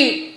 being